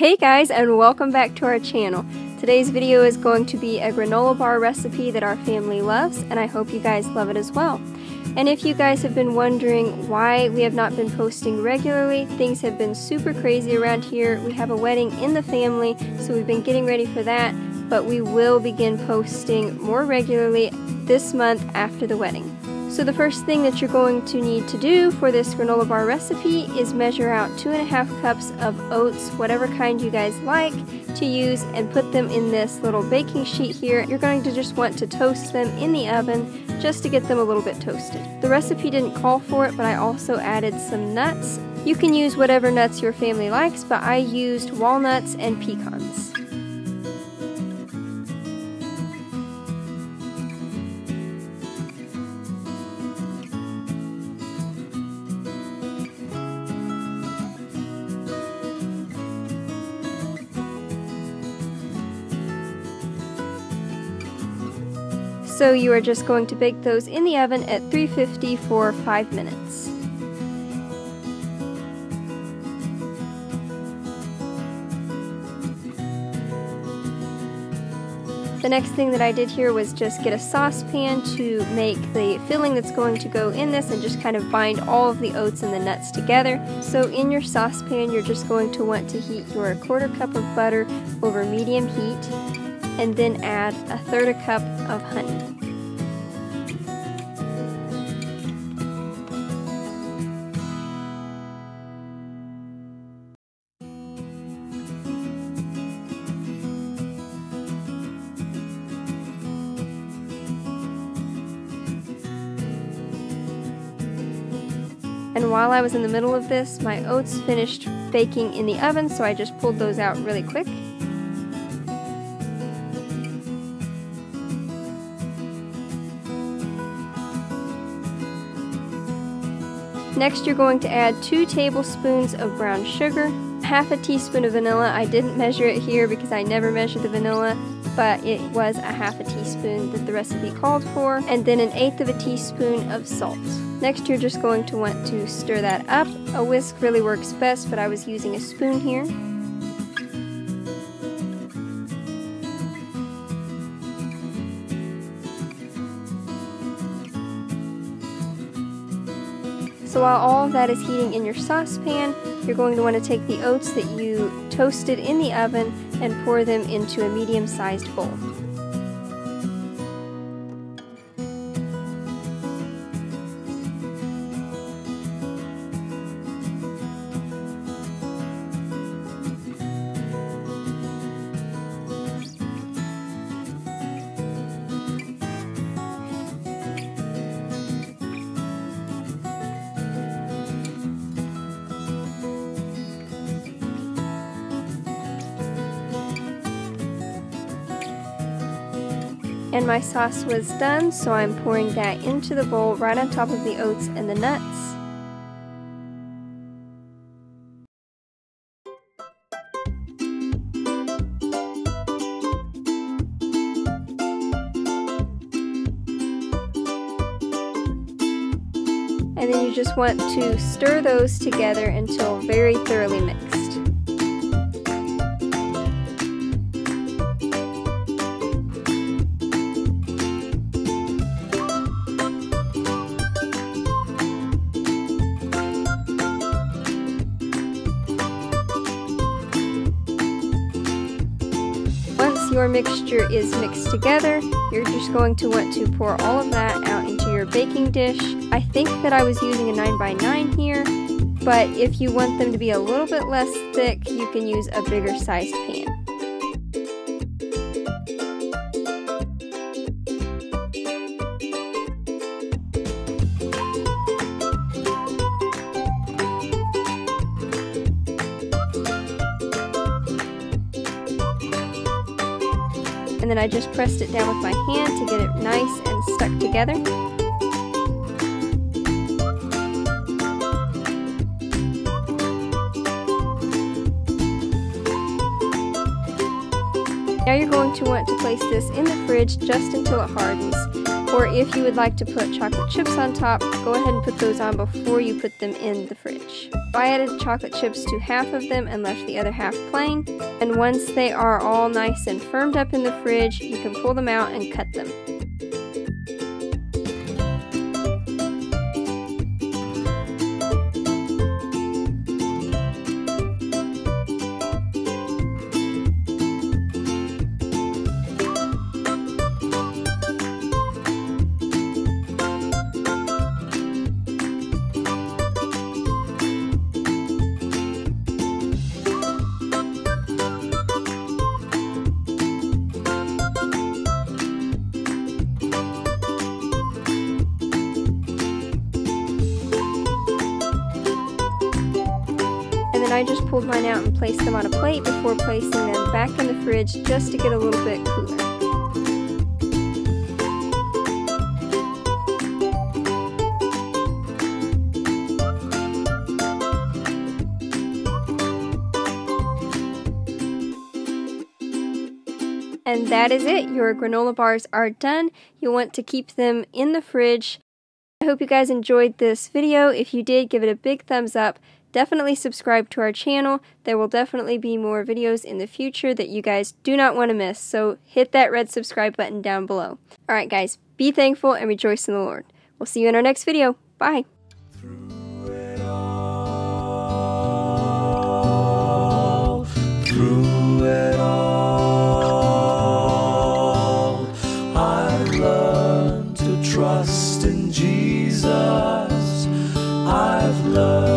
Hey guys and welcome back to our channel. Today's video is going to be a granola bar recipe that our family loves and I hope you guys love it as well. And if you guys have been wondering why we have not been posting regularly, things have been super crazy around here. We have a wedding in the family, so we've been getting ready for that, but we will begin posting more regularly this month after the wedding. So the first thing that you're going to need to do for this granola bar recipe is measure out two and a half cups of oats, whatever kind you guys like to use, and put them in this little baking sheet here. You're going to just want to toast them in the oven just to get them a little bit toasted. The recipe didn't call for it, but I also added some nuts. You can use whatever nuts your family likes, but I used walnuts and pecans. So you are just going to bake those in the oven at 350 for 5 minutes. The next thing that I did here was just get a saucepan to make the filling that's going to go in this and just kind of bind all of the oats and the nuts together. So in your saucepan you're just going to want to heat your quarter cup of butter over medium heat and then add a third a cup of honey. And while I was in the middle of this, my oats finished baking in the oven, so I just pulled those out really quick. Next you're going to add 2 tablespoons of brown sugar, half a teaspoon of vanilla. I didn't measure it here because I never measure the vanilla, but it was a half a teaspoon that the recipe called for, and then an eighth of a teaspoon of salt. Next you're just going to want to stir that up. A whisk really works best, but I was using a spoon here. So while all of that is heating in your saucepan, you're going to want to take the oats that you toasted in the oven and pour them into a medium-sized bowl. And my sauce was done, so I'm pouring that into the bowl right on top of the oats and the nuts. And then you just want to stir those together until very thoroughly mixed. Your mixture is mixed together, you're just going to want to pour all of that out into your baking dish. I think that I was using a 9x9 here, but if you want them to be a little bit less thick, you can use a bigger sized pan. And then I just pressed it down with my hand to get it nice and stuck together. Now you're going to want to place this in the fridge just until it hardens. Or if you would like to put chocolate chips on top, go ahead and put those on before you put them in the fridge. I added chocolate chips to half of them and left the other half plain. And once they are all nice and firmed up in the fridge, you can pull them out and cut them. I just pulled mine out and placed them on a plate before placing them back in the fridge just to get a little bit cooler. And that is it. Your granola bars are done. You'll want to keep them in the fridge. I hope you guys enjoyed this video. If you did, give it a big thumbs up definitely subscribe to our channel. There will definitely be more videos in the future that you guys do not want to miss, so hit that red subscribe button down below. Alright guys, be thankful and rejoice in the Lord. We'll see you in our next video. Bye! trust in Jesus. I've learned